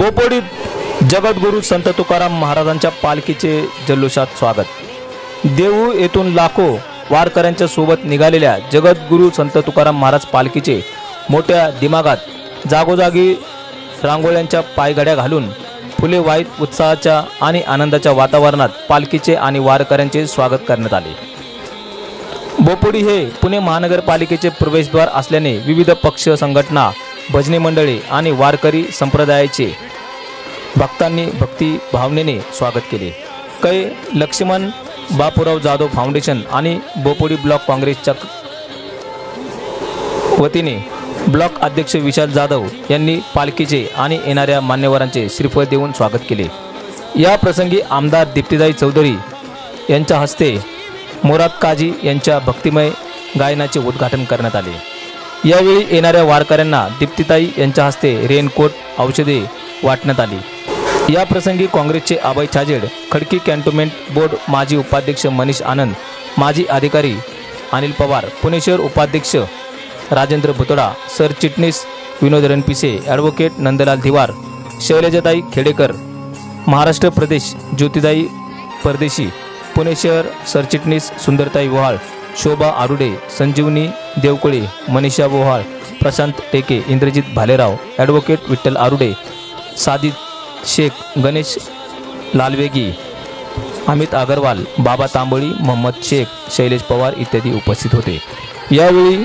बोपोडीत जगद्गुरू संत तुकाराम महाराजांच्या पालखीचे जल्लोषात स्वागत. देऊ येथून लाखो वारकऱ्यांच्या सोबत निघालेल्या जगद्गुरू संत तुकाराम महाराज पालखीचे मोठ्या दिमागात जागोजागी रांगोळ्यांच्या पायघड्या घालून फुले वाईत उत्साहाच्या आणि आनंदाच्या वातावरणात पालखीचे आणि वारकऱ्यांचे स्वागत करण्यात आले. बोपोडी हे पुणे महानगरपालिकेचे प्रवेशद्वार असल्याने विविध पक्ष संघटना भजनी मंडळे आणि वारकरी संप्रदायाचे भक्तांनी भक्ती भावनेने स्वागत केले. कै लक्ष्मण बापूराव जाधव फाउंडेशन आणि बोपोडी ब्लॉक काँग्रेसच्या वतीने ब्लॉक अध्यक्ष विशाल जाधव यांनी पालखीचे आणि येणाऱ्या मान्यवरांचे श्रीफळ देऊन स्वागत केले. या प्रसंगी आमदार दीप्तिदाई चौधरी यांच्या हस्ते मोराद काजी यांच्या भक्तिमय गायनाचे उद्घाटन करण्यात आले. यावेळी येणाऱ्या वारकऱ्यांना दीप्तीताई यांच्या हस्ते रेनकोट औषधे वाटण्यात आली. या प्रसंगी काँग्रेसचे अभय छाजेड खडकी कॅन्टोन्मेंट बोर्ड माजी उपाध्यक्ष मनीष आनंद माजी अधिकारी अनिल पवार पुणे शहर उपाध्यक्ष राजेंद्र भुतडा सरचिटणीस विनोद रणपिसे ॲडव्होकेट नंदलाल धिवार शैलजाताई खेडेकर महाराष्ट्र प्रदेश ज्योतिदाई परदेशी पुणे शहर सरचिटणीस सुंदरताई वोहाळ शोभा आरुडे संजीवनी देवकळे मनीषा वोहाळ प्रशांत टेके इंद्रजित भालेराव ॲडव्होकेट विठ्ठल आरुडे सादित शेख गणेश लालवेगी अमित अगरवाल बाबा तांबोळी मोहम्मद शेख शैलेश पवार इत्यादी उपस्थित होते. यावेळी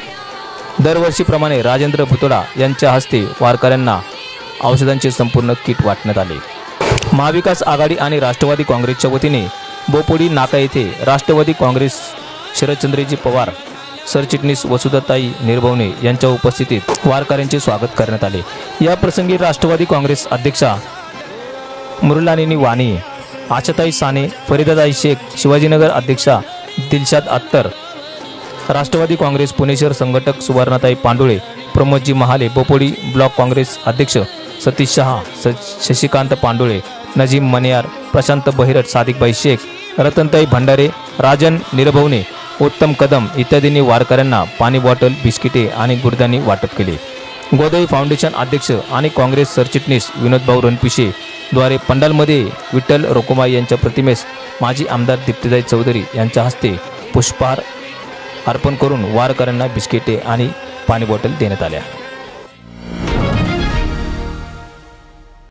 दरवर्षीप्रमाणे राजेंद्र भुतोडा यांच्या हस्ते वारकऱ्यांना औषधांचे संपूर्ण किट वाटण्यात आले. महाविकास आघाडी आणि राष्ट्रवादी काँग्रेसच्या वतीने बोपोडी नाका येथे राष्ट्रवादी काँग्रेस शरदचंद्रजी पवार सरचिटणीस वसुधाताई निर्भवणे यांच्या उपस्थितीत वारकऱ्यांचे स्वागत करण्यात आले. याप्रसंगी राष्ट्रवादी काँग्रेस अध्यक्षा मुरलानिनी वाणी आशाताई साने फरीदाताई शेख शिवाजीनगर अध्यक्षा दिलशाद अत्तर राष्ट्रवादी काँग्रेस पुणे शहर संघटक सुवर्णाताई पांडुळे प्रमोदजी महाले बोपोडी ब्लॉक काँग्रेस अध्यक्ष सतीश शहा स शशिकांत पांडुळे नजीम मनियार प्रशांत बहिरट सादिकबाई शेख रतनताई भंडारे राजन निरभवने उत्तम कदम इत्यादींनी वारकऱ्यांना पाणी बॉटल बिस्किटे आणि गुडदाणी वाटप केले. गोदई फाउंडेशन अध्यक्ष आणि काँग्रेस सरचिटणीस विनोदभाऊ रणपिशे द्वारे पंडालमध्ये विठ्ठल रोकुमाई यांच्या प्रतिमेस माजी आमदार दीप्तीदाई चौधरी यांच्या हस्ते पुष्पहार अर्पण करून वारकऱ्यांना बिस्किटे आणि पाणी बॉटल देण्यात आल्या.